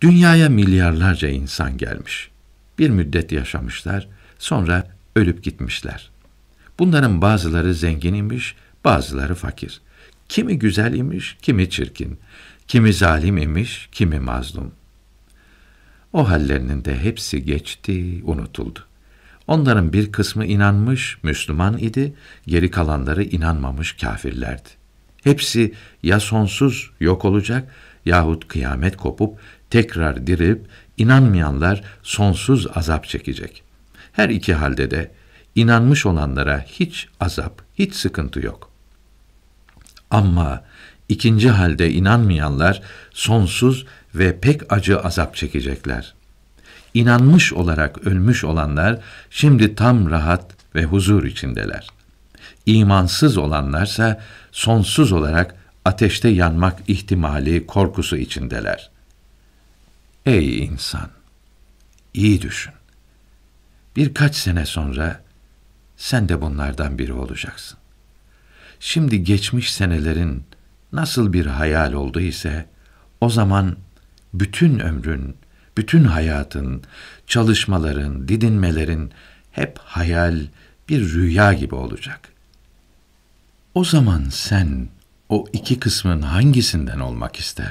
Dünyaya milyarlarca insan gelmiş. Bir müddet yaşamışlar, sonra ölüp gitmişler. Bunların bazıları zengin imiş, bazıları fakir. Kimi güzel imiş, kimi çirkin. Kimi zalim imiş, kimi mazlum. O hallerinin de hepsi geçti, unutuldu. Onların bir kısmı inanmış, Müslüman idi, geri kalanları inanmamış kafirlerdi. Hepsi ya sonsuz yok olacak yahut kıyamet kopup tekrar dirip inanmayanlar sonsuz azap çekecek. Her iki halde de inanmış olanlara hiç azap, hiç sıkıntı yok. Ama ikinci halde inanmayanlar sonsuz ve pek acı azap çekecekler. İnanmış olarak ölmüş olanlar şimdi tam rahat ve huzur içindeler. İmansız olanlarsa sonsuz olarak ateşte yanmak ihtimali korkusu içindeler. Ey insan! iyi düşün. Birkaç sene sonra sen de bunlardan biri olacaksın. Şimdi geçmiş senelerin nasıl bir hayal oldu ise o zaman bütün ömrün, bütün hayatın, çalışmaların, didinmelerin hep hayal, bir rüya gibi olacak. O zaman sen o iki kısmın hangisinden olmak ister?